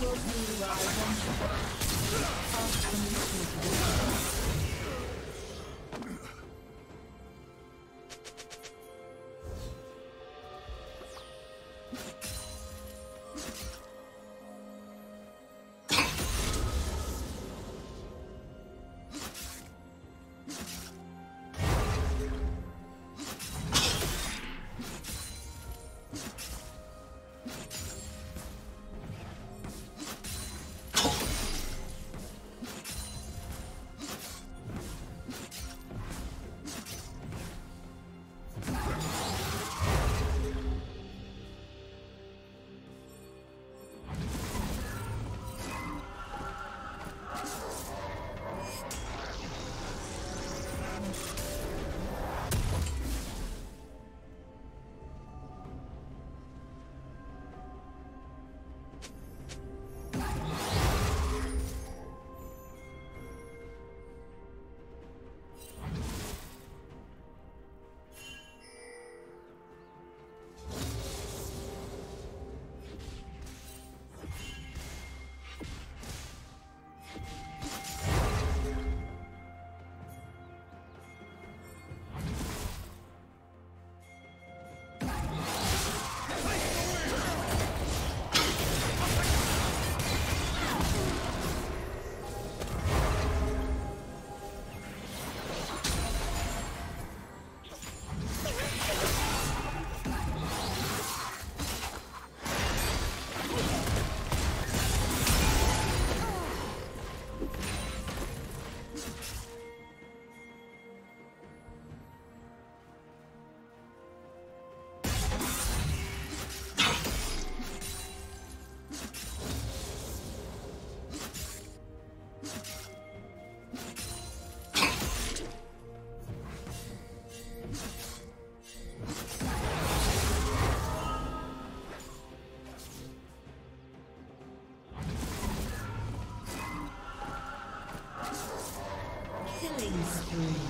will be three.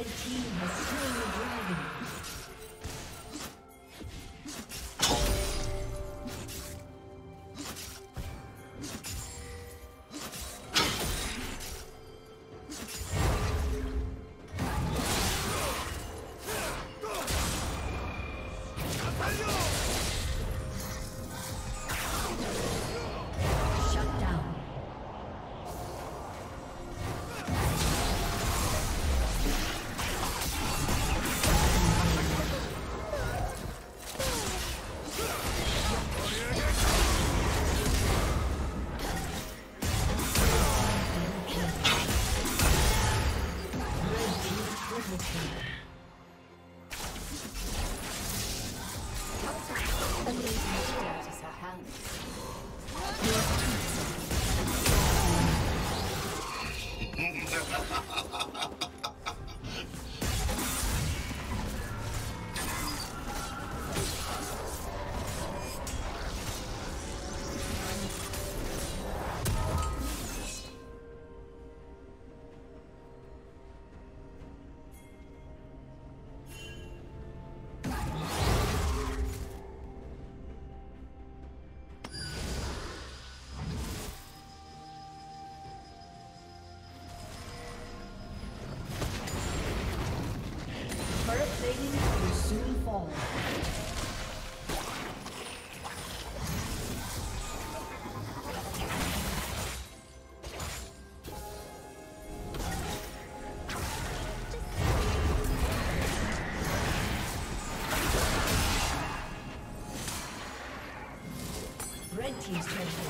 Red team team's turret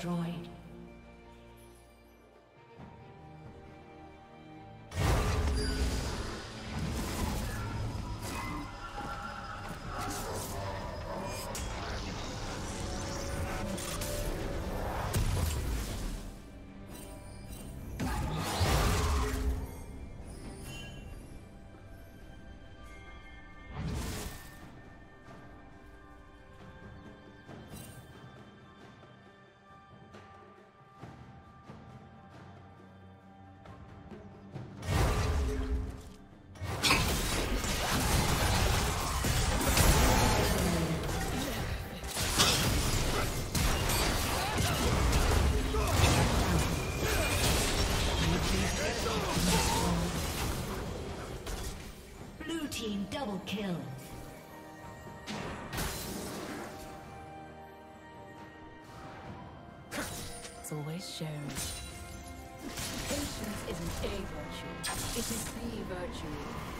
Destroyed. Kill. It's always sharing. Patience isn't a virtue, it is the virtue.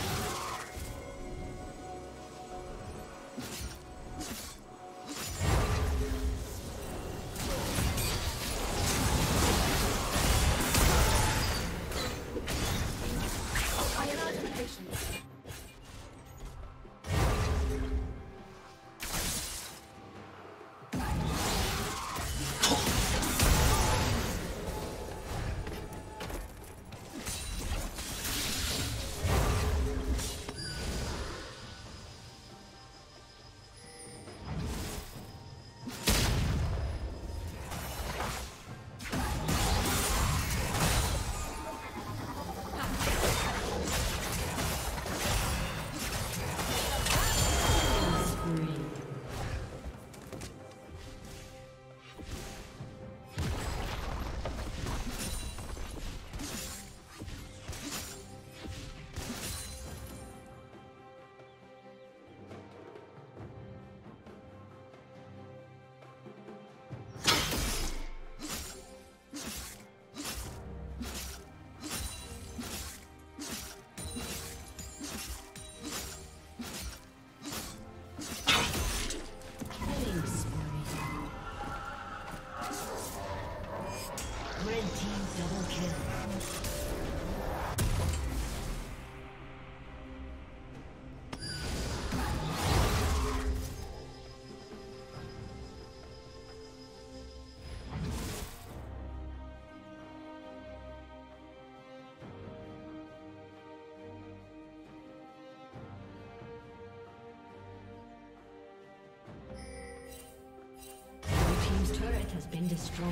Has been destroyed.